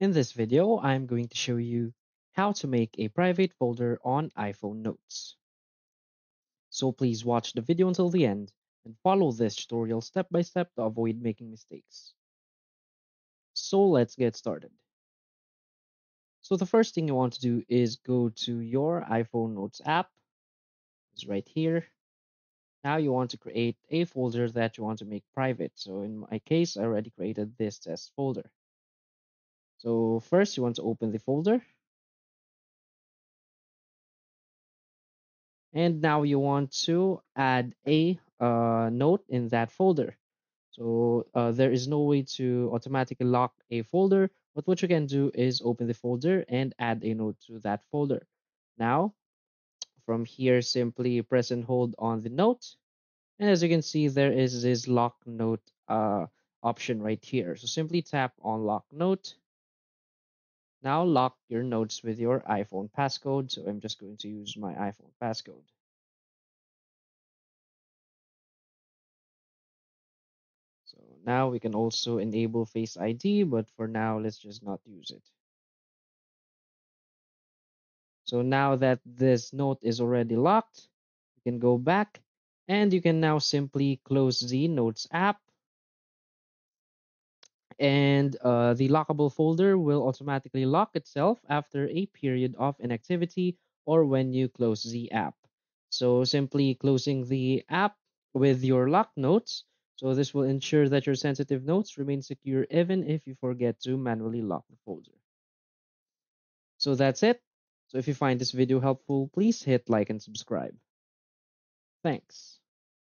In this video, I'm going to show you how to make a private folder on iPhone Notes. So please watch the video until the end and follow this tutorial step by step to avoid making mistakes. So let's get started. So the first thing you want to do is go to your iPhone Notes app. It's right here. Now you want to create a folder that you want to make private. So in my case, I already created this test folder. So first you want to open the folder. And now you want to add a uh, note in that folder. So uh, there is no way to automatically lock a folder, but what you can do is open the folder and add a note to that folder. Now, from here, simply press and hold on the note. And as you can see, there is this lock note uh, option right here. So simply tap on lock note now lock your notes with your iPhone passcode. So I'm just going to use my iPhone passcode. So now we can also enable Face ID, but for now, let's just not use it. So now that this note is already locked, you can go back and you can now simply close the Notes app and uh, the lockable folder will automatically lock itself after a period of inactivity or when you close the app. So simply closing the app with your lock notes. So this will ensure that your sensitive notes remain secure even if you forget to manually lock the folder. So that's it. So if you find this video helpful, please hit like and subscribe. Thanks.